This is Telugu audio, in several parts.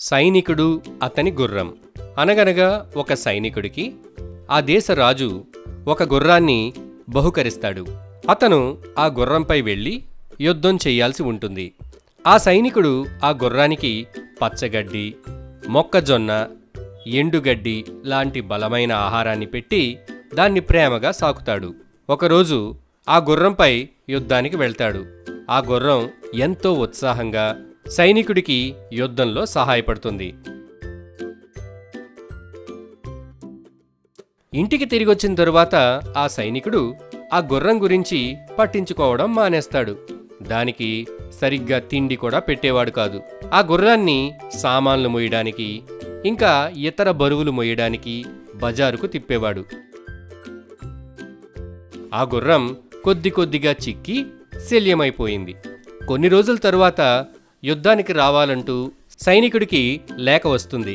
సైనికుడు అతని గుర్రం. అనగనగా ఒక సైనికుడికి ఆ దేశ రాజు ఒక గుర్రాన్ని బహుకరిస్తాడు. అతను ఆ గుర్రంపై వెళ్ళి యుద్ధం చేయాల్సి ఉంటుంది. ఆ సైనికుడు ఆ గుర్రానికి పచ్చగడ్డి మొక్కజొన్న ఎండుగడ్డి లాంటి బలమైన ఆహారాన్ని పెట్టి దాన్ని ప్రేమగా సాకుతాడు. ఒకరోజు ఆ గుర్రంపై యుద్ధానికి వెళ్తాడు. ఆ గుర్రం ఎంతో ఉత్సాహంగా సైనికుడికి యుద్ధంలో సహాయపడుతుంది. ఇంటికి తిరిగొచ్చిన తరువాత ఆ సైనికుడు ఆ గుర్రం గురించి పట్టించుకోవడం మానేస్తాడు. దానికి సరిగ్గా తిండి కూడా పెట్టేవాడు కాదు. ఆ గుర్రాన్ని సామాన్లు మోయడానికి ఇంకా ఇతర బరువులు మోయడానికి బజారుకు తిప్పేవాడు. ఆ గుర్రం కొద్ది కొద్దిగా చిక్కి శల్యమైపోయింది. కొన్ని రోజుల తరువాత యుద్ధానికి రావాలంటూ సైనికుడికి లేఖ వస్తుంది.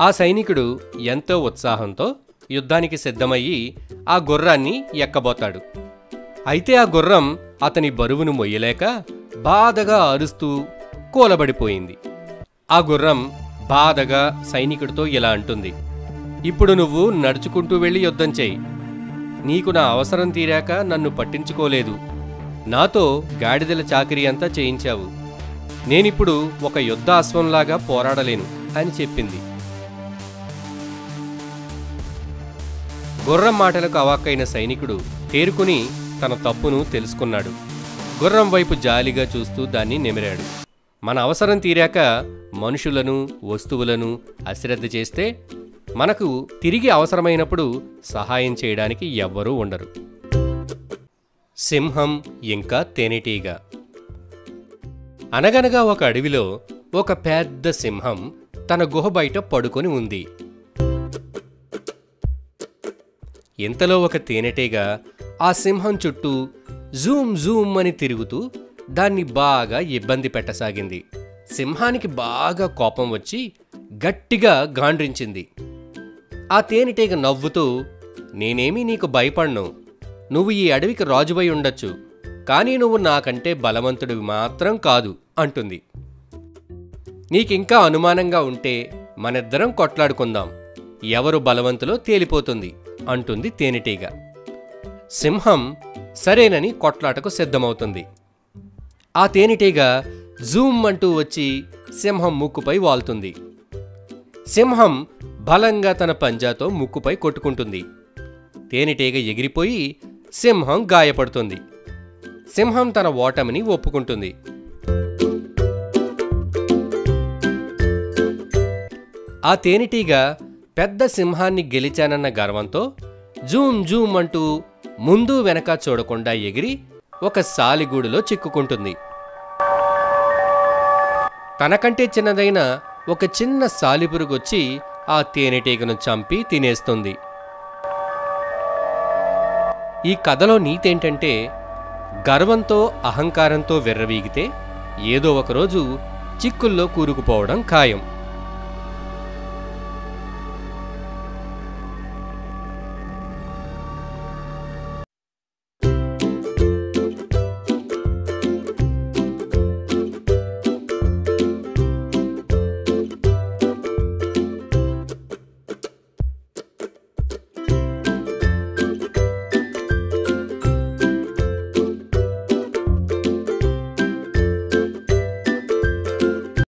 ఆ సైనికుడు ఎంతో ఉత్సాహంతో యుద్ధానికి సిద్ధమయ్యి ఆ గుర్రాన్ని ఎక్కబోతాడు. అయితే ఆ గుర్రం అతని బరువును మొయ్యలేక బాధగా అరుస్తూ కూలబడిపోయింది. ఆ గుర్రం బాధగా సైనికుడితో ఇలా అంటుంది ఇప్పుడు నువ్వు నడుచుకుంటూ వెళ్ళి యుద్ధం చేయి. నీకు నా అవసరం తీరాక నన్ను పట్టించుకోలేదు. నాతో గాడిదల చాకరీ అంతా చేయించావు. నేనిప్పుడు ఒక యుద్ధ అశ్వంలాగా పోరాడలేను అని చెప్పింది. గుర్రం మాటలకు అవాక్కైన సైనికుడు తేరుకుని తన తప్పును తెలుసుకున్నాడు. గుర్రం వైపు జాలిగా చూస్తూ దాన్ని నిమిరాడు. మన అవసరం తీరాక మనుషులను వస్తువులను అశ్రద్ధ చేస్తే మనకు తిరిగి అవసరమైనప్పుడు సహాయం చేయడానికి ఎవ్వరూ ఉండరు. సింహం ఇంకా తేనెటీగ. అనగనగా ఒక అడవిలో ఒక పెద్ద సింహం తన గుహ బయట పడుకొని ఉంది. ఇంతలో ఒక తేనెటీగ ఆ సింహం చుట్టూ జూమ్ జూమ్ అని తిరుగుతూ దాన్ని బాగా ఇబ్బంది పెట్టసాగింది. సింహానికి బాగా కోపం వచ్చి గట్టిగా గాండ్రించింది. ఆ తేనెటీగ నవ్వుతూ నేనేమీ నీకు భయపడ్ను. నువ్వు ఈ అడవికి రాజువై ఉండొచ్చు. కానీ నువ్వు నాకంటే బలవంతుడివి మాత్రం కాదు అంటుంది. నీకింకా అనుమానంగా ఉంటే మనిద్దరం కొట్లాడుకుందాం. ఎవరు బలవంతులో తేలిపోతుంది అంటుంది తేనెటీగ సింహం సరేనని కొట్లాటకు సిద్ధమవుతుంది. ఆ తేనెటీగ జూమ్ అంటూ వచ్చి సింహం ముక్కుపై వాల్తుంది సింహం బలంగా తన పంజాతో ముక్కుపై కొట్టుకుంటుంది. తేనెటీగ ఎగిరిపోయి సింహం గాయపడుతుంది. సింహం తన ఓటమిని ఒప్పుకుంటుంది. ఆ తేనెటీగ పెద్ద సింహాన్ని గెలిచానన్న గర్వంతో జూమ్ జూమ్ అంటూ ముందు వెనక చూడకుండా ఎగిరి ఒక సాలిగూడులో చిక్కుకుంటుంది. తనకంటే చిన్నదైన ఒక చిన్న సాలిపురుగొచ్చి ఆ తేనెటీగను చంపి తినేస్తుంది. ఈ కథలో నీతేంటంటే గర్వంతో అహంకారంతో వెర్రవీగితే ఏదో ఒకరోజు చిక్కుల్లో కూరుకుపోవడం ఖాయం.